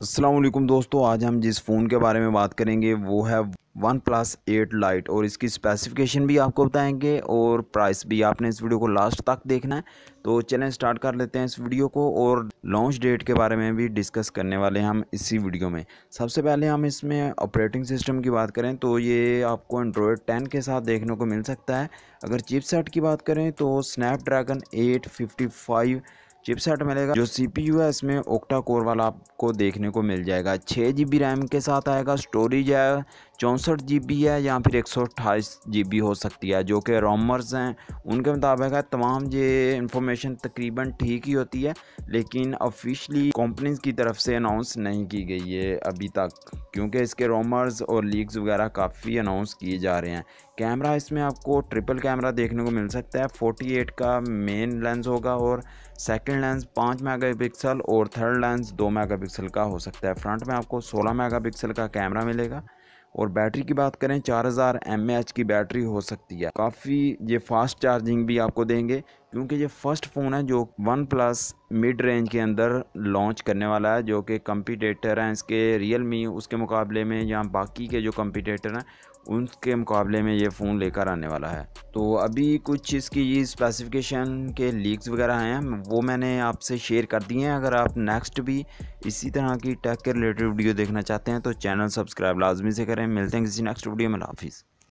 असलम दोस्तों, आज हम जिस फ़ोन के बारे में बात करेंगे, वो है वन प्लस एट लाइट और इसकी स्पेसिफिकेशन भी आपको बताएँगे और प्राइस भी आपने इस वीडियो को लास्ट तक देखना है। तो चलें स्टार्ट कर लेते हैं इस वीडियो को और लॉन्च डेट के बारे में भी डिस्कस करने वाले हैं हम इसी वीडियो में। सबसे पहले हम इसमें ऑपरेटिंग सिस्टम की बात करें तो ये आपको एंड्रॉयड टेन के साथ देखने को मिल सकता है। अगर चिप की बात करें तो Snapdragon eight fifty five chipset मिलेगा। जो सीपीयू है, इसमें ओक्टा कोर वाला आपको देखने को मिल जाएगा। छः जी बी रैम के साथ आएगा, स्टोरेज है, चौंसठ जी बी है, या फिर एक सौ हो सकती है, जो कि रोमर्स हैं। उनके मुताबिक है, तमाम ये इन्फॉर्मेशन तकरीबन ठीक ही होती है, लेकिन ऑफिशली कंपनीज़ की तरफ़ से अनाउंस नहीं की गई है अभी तक, क्योंकि इसके रोमर्स और लीक्स वगैरह काफ़ी अनाउंस किए जा रहे हैं। कैमरा, इसमें आपको ट्रिपल कैमरा देखने को मिल सकता है। 48 का मेन लेंस होगा और सेकंड लेंस 5 मेगापिक्सल और थर्ड लेंस 2 मेगापिक्सल का हो सकता है। फ्रंट में आपको 16 मेगापिक्सल का कैमरा मिलेगा। और बैटरी की बात करें 4000 हज़ार की बैटरी हो सकती है। काफ़ी ये फास्ट चार्जिंग भी आपको देंगे। क्योंकि ये फ़र्स्ट फ़ोन है जो वन प्लस मिड रेंज के अंदर लॉन्च करने वाला है, जो कि कंपटीटर हैं इसके रियल मी उसके मुकाबले में या बाकी के जो कंपटीटर हैं, उनके मुकाबले में ये फ़ोन लेकर आने वाला है। तो अभी कुछ इसकी ये स्पेसिफिकेशन के लीक्स वगैरह हैं, वो मैंने आपसे शेयर कर दिए हैं। अगर आप नेक्स्ट भी इसी तरह की टेक के रिलेटेड वीडियो देखना चाहते हैं तो चैनल सब्सक्राइब लाजमी से करें। मिलते हैं किसी नेक्स्ट वीडियो में हाफिज़।